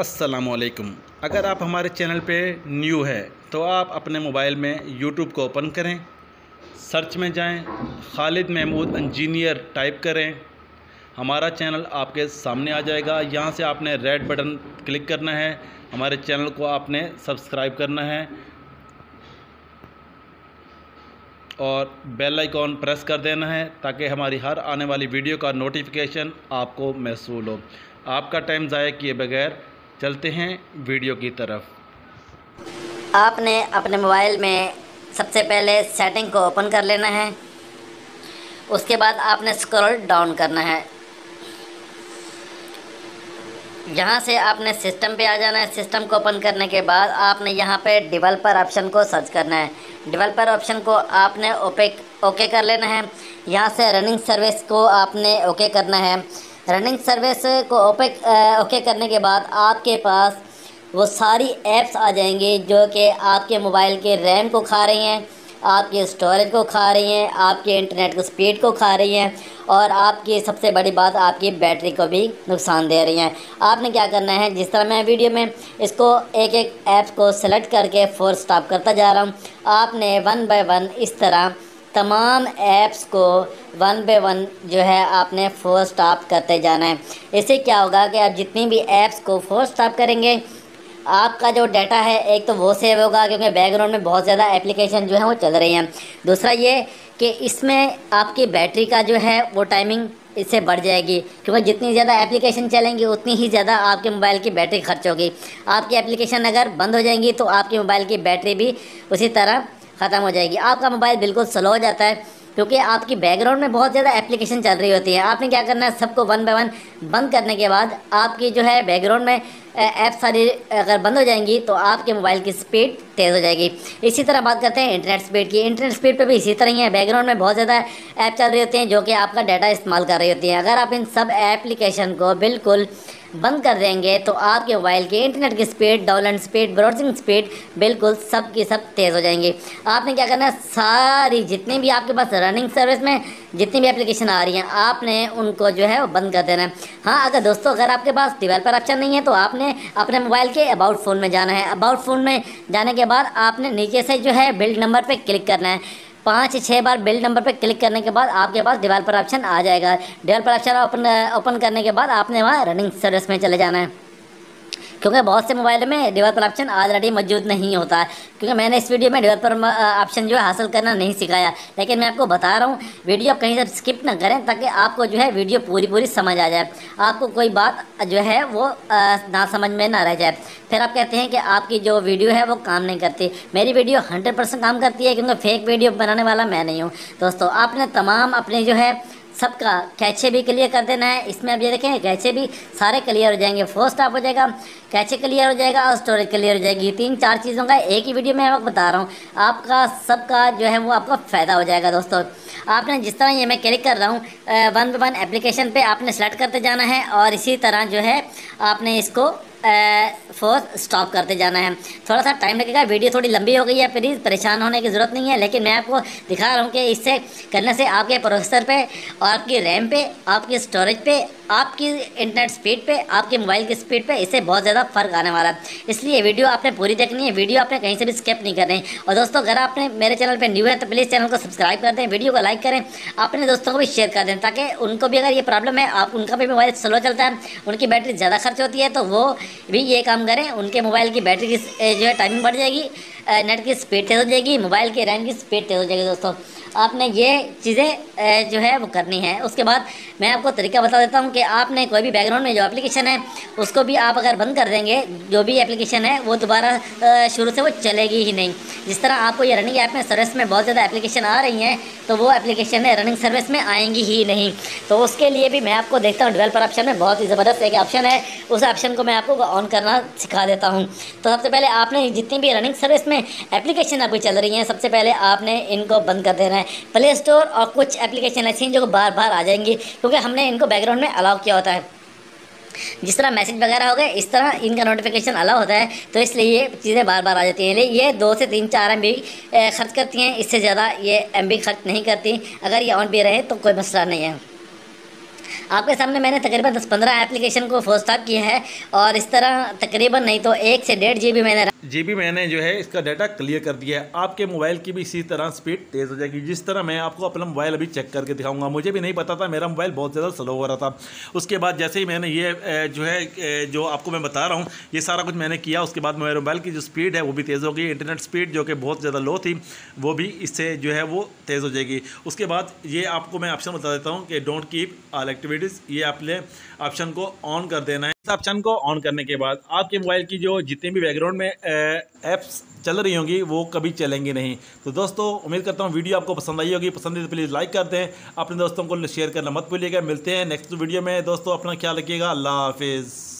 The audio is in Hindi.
असलकुम अगर आप हमारे चैनल पे न्यू है तो आप अपने मोबाइल में यूट्यूब को ओपन करें, सर्च में जाएँ, खालिद महमूद इंजीनियर टाइप करें। हमारा चैनल आपके सामने आ जाएगा। यहाँ से आपने रेड बटन क्लिक करना है। हमारे चैनल को आपने सब्सक्राइब करना है। और बेल आइकॉन प्रेस कर देना है ताकि हमारी हर आने वाली वीडियो का नोटिफिकेशन आपको महसूल हो। आपका टाइम ज़ाय किए बगैर चलते हैं वीडियो की तरफ़। आपने अपने मोबाइल में सबसे पहले सेटिंग को ओपन कर लेना है। उसके बाद आपने स्क्रॉल डाउन करना है। यहाँ से आपने सिस्टम पे आ जाना है। सिस्टम को ओपन करने के बाद आपने यहाँ पे डेवलपर ऑप्शन को सर्च करना है। डेवलपर ऑप्शन को आपने ओपे ओके कर लेना है। यहाँ से रनिंग सर्विस को आपने ओके करना है। रनिंग सर्विस को ओपे ओके करने के बाद आपके पास वो सारी ऐप्स आ जाएँगी जो कि आपके मोबाइल के रैम को खा रही हैं, आपके स्टोरेज को खा रही हैं, आपके इंटरनेट को स्पीड को खा रही हैं और आपकी सबसे बड़ी बात आपकी बैटरी को भी नुकसान दे रही हैं। आपने क्या करना है? जिस तरह मैं वीडियो में इसको एक एक ऐप को सेलेक्ट करके फोर्स स्टॉप करता जा रहा हूँ। आपने वन बाय वन इस तरह तमाम ऐप्स को वन बाय वन जो है आपने फोर स्टॉप करते जाना है। इससे क्या होगा कि आप जितनी भी ऐप्स को फोर स्टॉप करेंगे, आपका जो डाटा है, एक तो वो सेव होगा क्योंकि बैकग्राउंड में बहुत ज़्यादा एप्लीकेशन जो है वो चल रही हैं। दूसरा ये कि इसमें आपकी बैटरी का जो है वो टाइमिंग इससे बढ़ जाएगी, क्योंकि जितनी ज़्यादा एप्लीकेशन चलेंगी, उतनी ही ज़्यादा आपके मोबाइल की बैटरी खर्च होगी। आपकी एप्लीकेशन अगर बंद हो जाएँगी तो आपके मोबाइल की बैटरी भी उसी तरह ख़त्म हो जाएगी। आपका मोबाइल बिल्कुल स्लो हो जाता है, क्योंकि आपकी बैकग्राउंड में बहुत ज़्यादा एप्लीकेशन चल रही होती है। आपने क्या करना है? सबको वन बाय वन बंद करने के बाद आपकी जो है बैकग्राउंड में ऐप सारी अगर बंद हो जाएँगी तो आपके मोबाइल की स्पीड तेज़ हो जाएगी। इसी तरह बात करते हैं इंटरनेट स्पीड की। इंटरनेट स्पीड पे भी इसी तरह ही है। बैकग्राउंड में बहुत ज़्यादा ऐप चल रही होती हैं, जो कि आपका डाटा इस्तेमाल कर रही होती हैं। अगर आप इन सब एप्लीकेशन को बिल्कुल बंद कर देंगे तो आपके मोबाइल की इंटरनेट की speed download speed browsing speed बिल्कुल सब की सब तेज़ हो जाएँगी। आपने क्या करना है? सारी जितनी भी आपके पास रनिंग सर्विस में जितनी भी एप्लीकेशन आ रही हैं, आपने उनको जो है वो बंद कर देना है। हाँ अगर दोस्तों, अगर आपके पास डेवलपर ऑप्शन नहीं है तो आपने अपने मोबाइल के अबाउट फ़ोन में जाना है। अबाउट फ़ोन में जाने के बाद आपने नीचे से जो है बिल्ड नंबर पर क्लिक करना है। पाँच छः बार बिल्ड नंबर पर क्लिक करने के बाद आपके पास डेवलपर ऑप्शन आ जाएगा। डेवलपर ऑप्शन ओपन ओपन करने के बाद आपने वहाँ रनिंग सर्विस में चले जाना है। क्योंकि बहुत से मोबाइल में डेवलपर ऑप्शन ऑलरेडी मौजूद नहीं होता है। क्योंकि मैंने इस वीडियो में डेवलपर ऑप्शन जो है हासिल करना नहीं सिखाया। लेकिन मैं आपको बता रहा हूँ वीडियो आप कहीं से स्किप ना करें ताकि आपको जो है वीडियो पूरी पूरी समझ आ जाए। आपको कोई बात जो है वो ना समझ में ना रह जाए। फिर आप कहते हैं कि आपकी जो वीडियो है वो काम नहीं करती। मेरी वीडियो हंड्रेड परसेंट काम करती है क्योंकि फेक वीडियो बनाने वाला मैं नहीं हूँ। दोस्तों, आपने तमाम अपने जो है सबका कैचे भी क्लियर कर देना है। इसमें अब ये देखें, कैचे भी सारे क्लियर हो जाएँगे। फ़र्स्ट आप हो जाएगा कैचे क्लियर हो जाएगा और स्टोरेज क्लियर हो जाएगी। तीन चार चीज़ों का एक ही वीडियो में मैं आपको बता रहा हूँ। आपका सबका जो है वो आपका फ़ायदा हो जाएगा दोस्तों। आपने जिस तरह ये मैं क्लिक कर रहा हूँ वन बाई वन एप्लीकेशन पे आपने सेलेक्ट करते जाना है और इसी तरह जो है आपने इसको फोर्स स्टॉप करते जाना है। थोड़ा सा टाइम लगेगा वीडियो थोड़ी लंबी हो गई है प्लीज़ परेशान होने की ज़रूरत नहीं है, लेकिन मैं आपको दिखा रहा हूँ कि इससे करने से आपके प्रोसेसर पे और आपकी रैम पे, आपकी स्टोरेज पे आपकी इंटरनेट स्पीड पे, आपके मोबाइल की स्पीड पे इससे बहुत ज़्यादा फ़र्क आने वाला है। इसलिए वीडियो आपने पूरी देखनी है वीडियो आपने कहीं से भी स्किप नहीं करनी। और दोस्तों, अगर आपने मेरे चैनल पर न्यू है तो प्लीज़ चैनल को सब्सक्राइब कर दें वीडियो को लाइक करें, अपने दोस्तों को भी शेयर कर दें, ताकि उनको भी अगर ये प्रॉब्लम है, आप, उनका भी मोबाइल स्लो चलता है, उनकी बैटरी ज़्यादा खर्च होती है तो वो भी ये काम करें, उनके मोबाइल की बैटरी जो है टाइमिंग बढ़ जाएगी। नेट की स्पीड तेज़ हो जाएगी मोबाइल के रैम की स्पीड तेज़ हो जाएगी दोस्तों। आपने ये चीज़ें जो है वो करनी है। उसके बाद मैं आपको तरीका बता देता हूँ कि आपने कोई भी बैकग्राउंड में जो एप्लीकेशन है, उसको भी आप अगर बंद कर देंगे, जो भी एप्लीकेशन है, वो दोबारा शुरू से वो चलेगी ही नहीं। जिस तरह आपको ये रनिंग ऐप में सर्विस में बहुत ज़्यादा एप्लीकेशन आ रही हैं तो वो एप्लीकेशन है रनिंग सर्विस में आएँगी ही नहीं। तो उसके लिए भी मैं आपको देखता हूँ डेवलपर ऑप्शन में बहुत ही ज़बरदस्त एक ऑप्शन है। उस ऑप्शन को मैं आपको ऑन करना सिखा देता हूँ। तो सबसे पहले आपने जितनी भी रनिंग सर्विस में एप्लीकेशन आपकी चल रही हैं, सबसे पहले आपने इनको बंद कर देना है। प्ले स्टोर और कुछ एप्लीकेशन ऐसी हैं जो बार बार आ जाएँगी, क्योंकि हमने इनको बैकग्राउंड में अलाउ किया होता है। जिस तरह मैसेज वगैरह हो गए, इस तरह इनका नोटिफिकेशन अलाउ होता है। तो इसलिए ये चीज़ें बार बार आ जाती हैं। ये दो से तीन चार एमबी खर्च करती हैं। इससे ज़्यादा ये एमबी खर्च नहीं करती। अगर ये ऑन भी रहे तो कोई मसला नहीं है। आपके सामने मैंने तकरीबन दस पंद्रह एप्लीकेशन को स्टार्ट किया है और इस तरह तकरीबन नहीं तो एक से डेढ़ जीबी मैंने जी बी मैंने जो है इसका डाटा क्लियर कर दिया है। आपके मोबाइल की भी इसी तरह स्पीड तेज़ हो जाएगी। जिस तरह मैं आपको अपना मोबाइल अभी चेक करके दिखाऊँगा, मुझे भी नहीं पता था, मेरा मोबाइल बहुत ज़्यादा स्लो हो रहा था। उसके बाद जैसे ही मैंने ये जो है जो आपको मैं बता रहा हूँ, ये सारा कुछ मैंने किया। उसके बाद मेरे मोबाइल की जो स्पीड है, वो भी तेज़ हो गई। इंटरनेट स्पीड जो कि बहुत ज़्यादा लो थी, वो भी इससे जो है वो तेज़ हो जाएगी। उसके बाद ये आपको मैं ऑप्शन बता देता हूँ कि डोंट कीप आल एक्टिविटीज़ ये आपने ऑप्शन को ऑन कर देना है। इस ऑप्शन को ऑन करने के बाद आपके मोबाइल की जो जितने भी बैकग्राउंड में ऐप्स चल रही होंगी, वो कभी चलेंगी नहीं। तो दोस्तों, उम्मीद करता हूँ वीडियो आपको पसंद आई होगी। पसंद तो प्लीज़ लाइक कर दें अपने दोस्तों को शेयर करना मत भूलिएगा। मिलते हैं नेक्स्ट वीडियो में। दोस्तों, अपना ख्याल रखिएगा। अल्लाह हाफिज़।